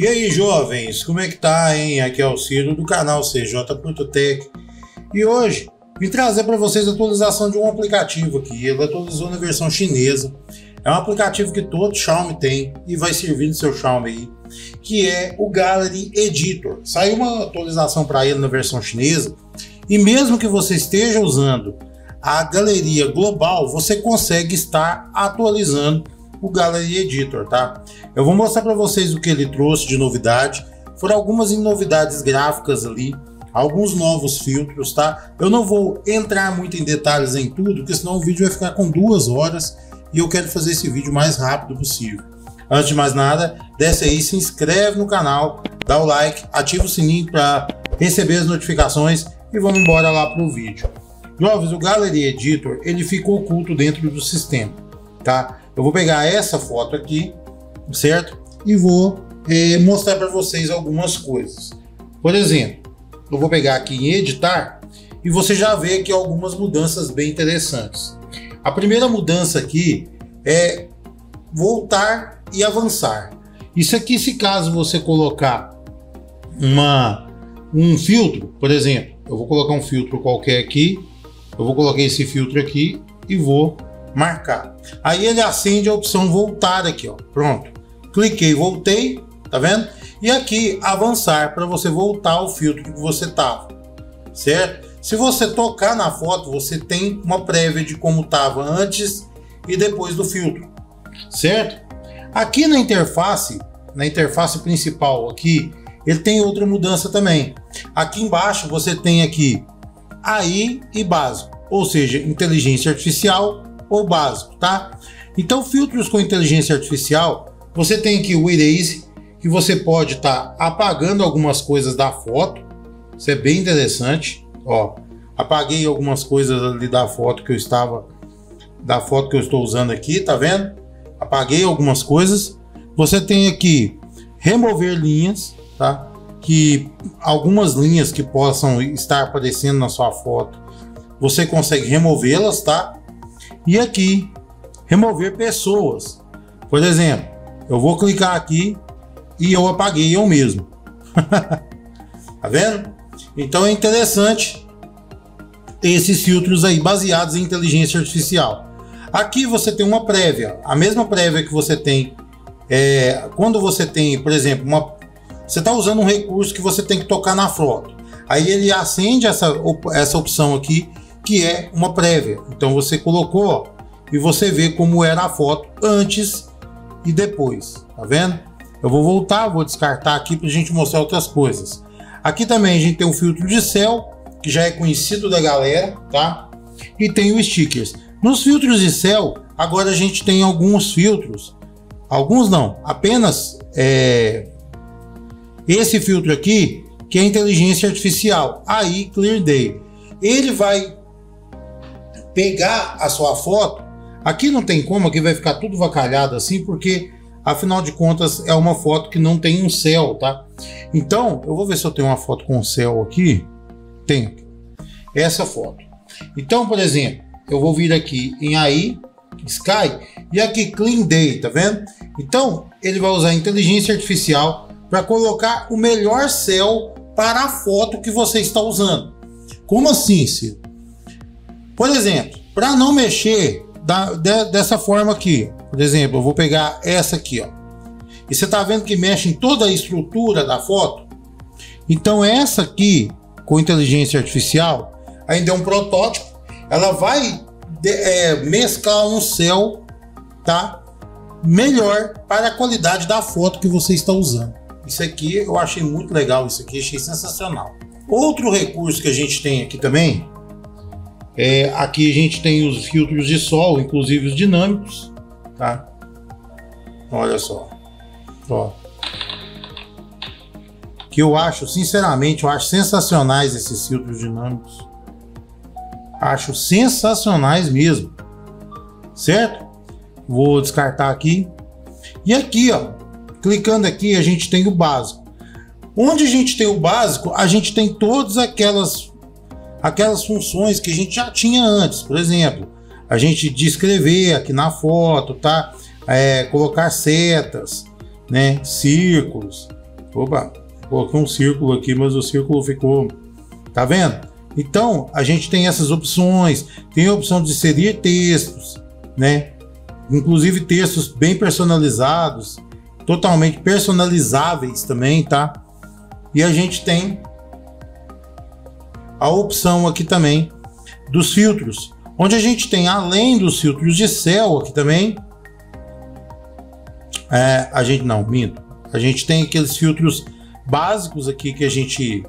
E aí, jovens, como é que tá, hein? Aqui é o Ciro do canal CJ Prototech. E hoje vim trazer para vocês a atualização de um aplicativo aqui. Ele atualizou na versão chinesa. É um aplicativo que todo Xiaomi tem e vai servir no seu Xiaomi aí, que é o Gallery Editor. Saiu uma atualização para ele na versão chinesa e mesmo que você esteja usando a galeria global, você consegue estar atualizando o Gallery Editor, tá? Eu vou mostrar para vocês o que ele trouxe de novidade. Foram algumas novidades gráficas ali, alguns novos filtros, tá? Eu não vou entrar muito em detalhes em tudo, porque senão o vídeo vai ficar com duas horas e eu quero fazer esse vídeo o mais rápido possível. Antes de mais nada, desce aí, se inscreve no canal, dá o like, ativa o sininho para receber as notificações e vamos embora lá para o vídeo. Jovens, o Gallery Editor ele fica oculto dentro do sistema, tá? Eu vou pegar essa foto aqui, certo? E vou é, mostrar para vocês algumas coisas. Por exemplo, eu vou pegar aqui em editar e você já vê aqui algumas mudanças bem interessantes. A primeira mudança aqui é voltar e avançar. Isso aqui, se caso você colocar uma, um filtro, por exemplo, eu vou colocar um filtro qualquer aqui, eu vou colocar esse filtro aqui e vou marcar. Aí ele acende a opção voltar aqui, ó. Pronto. Cliquei, voltei, tá vendo? E aqui avançar para você voltar ao filtro que você tava, certo? Se você tocar na foto, você tem uma prévia de como tava antes e depois do filtro, certo? Aqui na interface, na interface principal aqui, ele tem outra mudança também. Aqui embaixo você tem aqui AI e básico, ou seja, inteligência artificial ou básico, tá? Então, filtros com inteligência artificial, você tem aqui o Erase, que você pode estar tá apagando algumas coisas da foto. Isso é bem interessante. Ó, apaguei algumas coisas ali da foto que eu estava da foto que eu estou usando aqui, tá vendo? Apaguei algumas coisas. Você tem aqui remover linhas, tá? Que algumas linhas que possam estar aparecendo na sua foto, você consegue removê-las, tá? E aqui, remover pessoas. Por exemplo, eu vou clicar aqui e eu apaguei eu mesmo. tá vendo? Então é interessante esses filtros aí baseados em inteligência artificial. Aqui você tem uma prévia, a mesma prévia que você tem é, quando você tem, por exemplo, uma, você está usando um recurso que você tem que tocar na foto. Aí ele acende essa, essa opção aqui que é uma prévia. Então você colocou ó, e você vê como era a foto antes e depois, tá vendo? Eu vou voltar, vou descartar aqui para a gente mostrar outras coisas. Aqui também a gente tem o filtro de céu, que já é conhecido da galera, tá? E tem o stickers. Nos filtros de céu, agora a gente tem alguns filtros, alguns não, apenas é, esse filtro aqui, que é inteligência artificial, aí Clear Day. Ele vai pegar a sua foto, aqui não tem como, aqui vai ficar tudo vacalhado assim, porque afinal de contas é uma foto que não tem um céu, tá? Então, eu vou ver se eu tenho uma foto com céu aqui. Tenho. Essa foto. Então, por exemplo, eu vou vir aqui em AI, Sky, e aqui Clean Day, tá vendo? Então, ele vai usar inteligência artificial para colocar o melhor céu para a foto que você está usando. Como assim, Ciro? Por exemplo, para não mexer da, de, dessa forma aqui, por exemplo, eu vou pegar essa aqui, ó. E você está vendo que mexe em toda a estrutura da foto? Então essa aqui, com inteligência artificial, ainda é um protótipo, ela vai de, é, mesclar um céu, tá? Melhor para a qualidade da foto que você está usando. Isso aqui eu achei muito legal, isso aqui achei sensacional. Outro recurso que a gente tem aqui também é, aqui a gente tem os filtros de sol, inclusive os dinâmicos, tá? Olha só, ó. Que eu acho, sinceramente, eu acho sensacionais esses filtros dinâmicos. Acho sensacionais mesmo, certo? Vou descartar aqui. E aqui, ó, clicando aqui, a gente tem o básico. Onde a gente tem o básico, a gente tem todas aquelas aquelas funções que a gente já tinha antes. Por exemplo, a gente descrever aqui na foto, tá? É, colocar setas, né? Círculos, Opa, coloquei um círculo aqui, mas o círculo ficou. Tá vendo? Então, a gente tem essas opções, tem a opção de inserir textos, né? Inclusive textos bem personalizados, totalmente personalizáveis também, tá? E a gente tem a opção aqui também dos filtros, onde a gente tem além dos filtros de céu aqui também, é, a gente não, minto, a gente tem aqueles filtros básicos aqui que a gente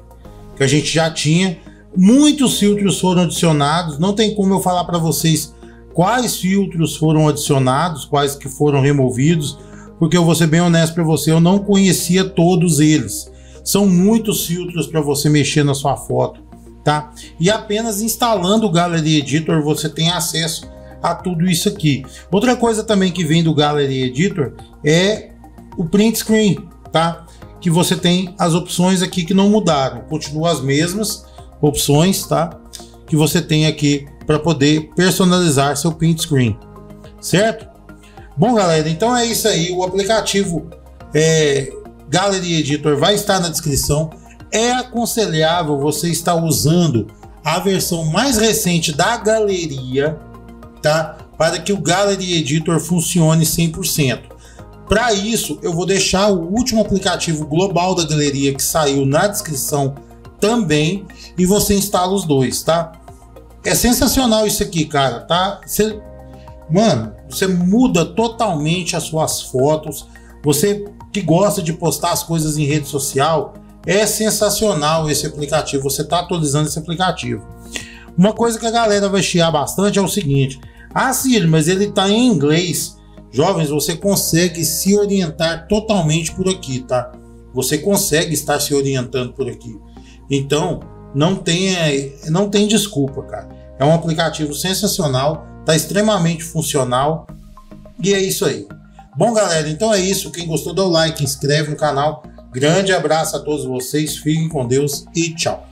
que a gente já tinha. Muitos filtros foram adicionados, não tem como eu falar para vocês quais filtros foram adicionados, quais que foram removidos, porque eu vou ser bem honesto para você, eu não conhecia todos eles. São muitos filtros para você mexer na sua foto, tá? E apenas instalando o Gallery Editor você tem acesso a tudo isso aqui. Outra coisa também que vem do Gallery Editor é o print screen, tá? Que você tem as opções aqui que não mudaram, continuam as mesmas opções, tá? Que você tem aqui para poder personalizar seu print screen, certo? Bom, galera, então é isso aí. O aplicativo é, Gallery Editor vai estar na descrição. É aconselhável você estar usando a versão mais recente da galeria, tá? Para que o Gallery Editor funcione 100%. Para isso, eu vou deixar o último aplicativo global da galeria que saiu na descrição também e você instala os dois, tá? É sensacional isso aqui, cara, tá? Você, mano, você muda totalmente as suas fotos. Você que gosta de postar as coisas em rede social, é sensacional esse aplicativo. Você tá atualizando esse aplicativo. Uma coisa que a galera vai chiar bastante é o seguinte: ah, Ciro, mas ele tá em inglês. Jovens, você consegue se orientar totalmente por aqui, tá? Você consegue estar se orientando por aqui. Então, não tem, não tem desculpa, cara. É um aplicativo sensacional, tá extremamente funcional e é isso aí. Bom, galera, então é isso. Quem gostou, dá o like, inscreve no canal. Grande abraço a todos vocês, fiquem com Deus e tchau.